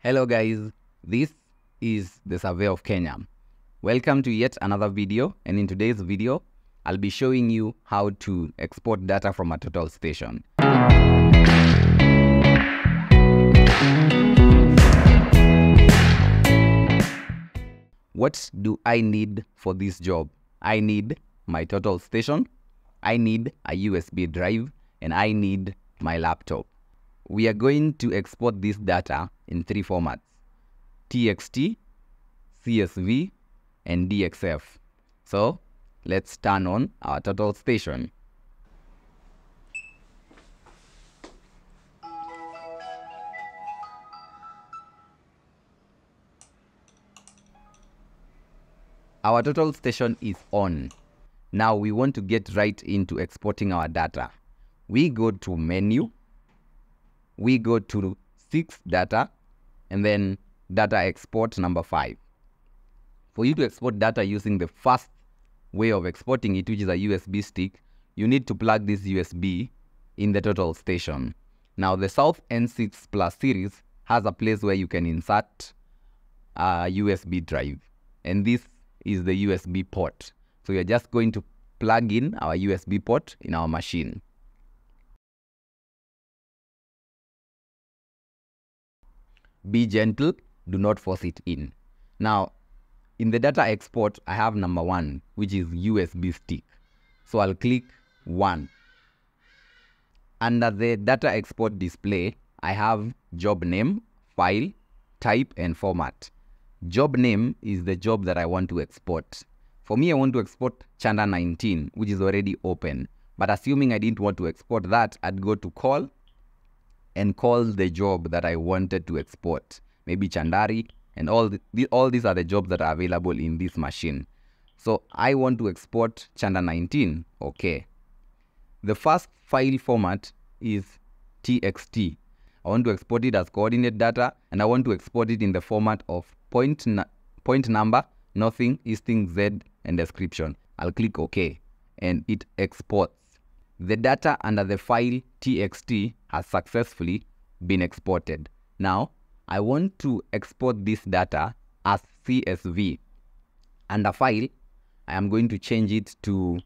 Hello guys, this is the Survey of Kenya. Welcome to yet another video and in today's video, I'll be showing you how to export data from a total station. What do I need for this job? I need my total station, I need a USB drive, and I need my laptop. We are going to export this data in three formats, TXT, CSV, and DXF. So let's turn on our total station. Our total station is on. Now we want to get right into exporting our data. We go to menu, we go to 6 data, and then data export number 5. For you to export data using the first way of exporting it, which is a USB stick, you need to plug this USB in the total station. Now the South N6 Plus series has a place where you can insert a USB drive. And this is the USB port. So you're just going to plug in our USB port in our machine. Be gentle, do not force it in. Now, in the data export, I have number one, which is USB stick. So I'll click one. Under the data export display, I have job name, file, type, and format. Job name is the job that I want to export. For me, I want to export Chanda 19, which is already open. But assuming I didn't want to export that, I'd go to call and call the job that I wanted to export. Maybe Chandari, and all, the, all these are the jobs that are available in this machine. So I want to export Chanda 19. Okay. The first file format is TXT. I want to export it as coordinate data and I want to export it in the format of point, point number, northing, easting, Z, and description. I'll click OK and it exports. The data under the file TXT has successfully been exported. Now, I want to export this data as CSV. Under file, I am going to change it to,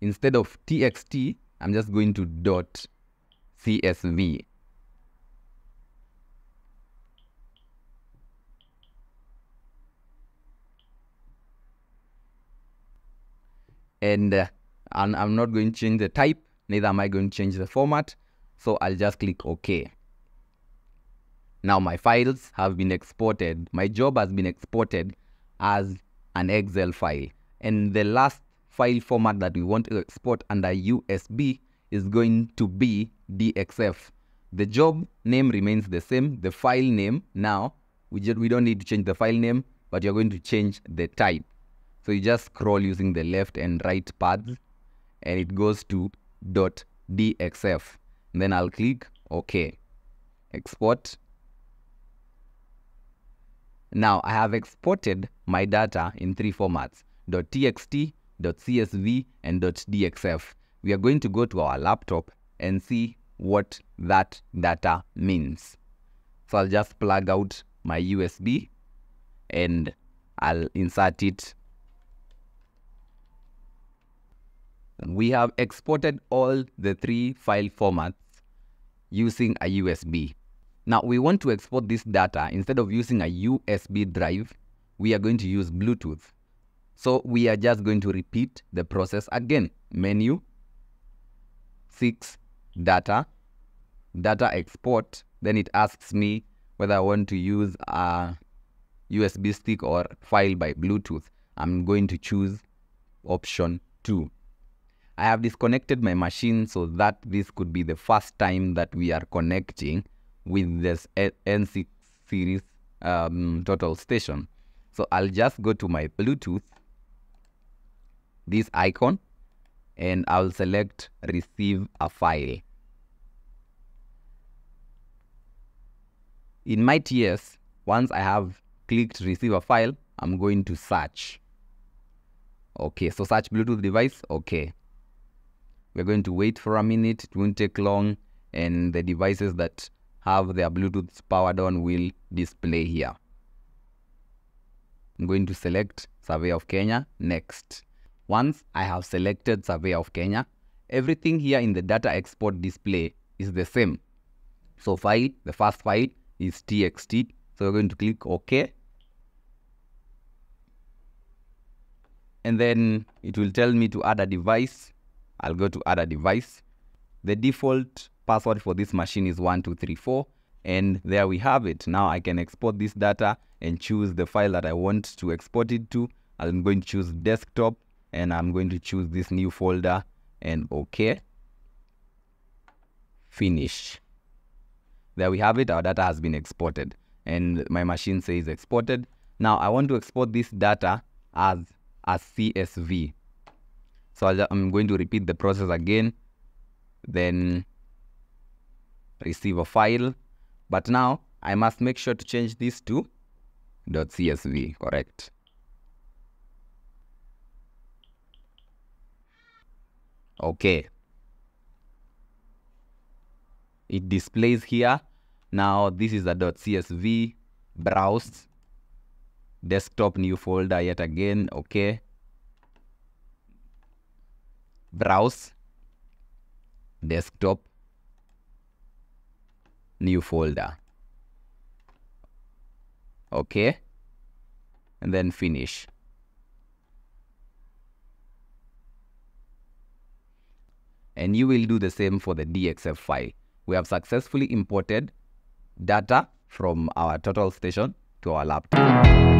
instead of TXT, I'm just going to dot CSV. And uh, I'm not going to change the type, neither am I going to change the format. So I'll just click OK. Now my files have been exported. My job has been exported as an Excel file. And the last file format that we want to export under USB is going to be DXF. The job name remains the same. The file name now, we, just, we don't need to change the file name, but you're going to change the type. So you just scroll using the left and right paths and it goes to .dxf. And then I'll click OK. Export. Now I have exported my data in three formats, .txt, .csv, and .dxf. We are going to go to our laptop and see what that data means. So I'll just plug out my USB and I'll insert it we have exported all the three file formats using a USB. Now we want to export this data instead of using a USB drive, we are going to use Bluetooth. So we are just going to repeat the process again. Menu, 6, data, data export. Then it asks me whether I want to use a USB stick or file by Bluetooth. I'm going to choose option 2. I have disconnected my machine so that this could be the first time that we are connecting with this N6 series um, total station. So I'll just go to my Bluetooth, this icon, and I'll select receive a file. In my TS, once I have clicked receive a file, I'm going to search. Okay, so search Bluetooth device, okay. We're going to wait for a minute, it won't take long, and the devices that have their Bluetooth powered on will display here. I'm going to select Survey of Kenya, next. Once I have selected Survey of Kenya, everything here in the data export display is the same. So file, the first file is txt. So we're going to click OK. And then it will tell me to add a device. I'll go to add a device. The default password for this machine is 1234 and there we have it. Now I can export this data and choose the file that I want to export it to. I'm going to choose desktop and I'm going to choose this new folder and OK. Finish. There we have it. Our data has been exported and my machine says exported. Now I want to export this data as a CSV. So i am going to repeat the process again, then receive a file. But now I must make sure to change this to .csv, correct? Okay. It displays here. Now this is a .csv, browse, desktop new folder yet again, okay. Browse, desktop, new folder. Okay. And then finish. And you will do the same for the DXF file. We have successfully imported data from our total station to our laptop.